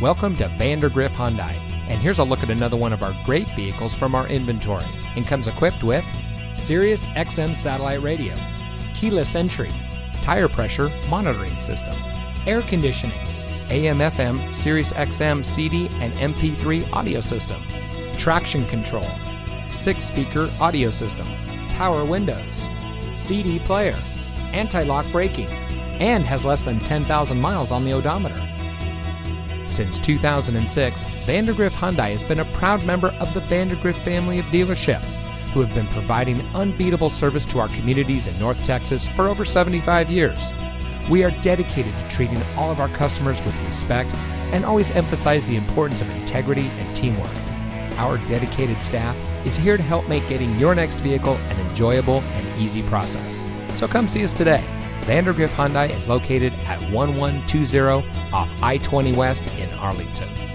Welcome to Vandergriff Hyundai, and here's a look at another one of our great vehicles from our inventory. And comes equipped with Sirius XM satellite radio, keyless entry, tire pressure monitoring system, air conditioning, AM/FM Sirius XM CD and MP3 audio system, traction control, six-speaker audio system, power windows, CD player, anti-lock braking, and has less than 10,000 miles on the odometer. Since 2006, Vandergriff Hyundai has been a proud member of the Vandergriff family of dealerships who have been providing unbeatable service to our communities in North Texas for over 75 years. We are dedicated to treating all of our customers with respect and always emphasize the importance of integrity and teamwork. Our dedicated staff is here to help make getting your next vehicle an enjoyable and easy process. So come see us today. Vandergriff Hyundai is located at 1120 off I 20 West in Arlington.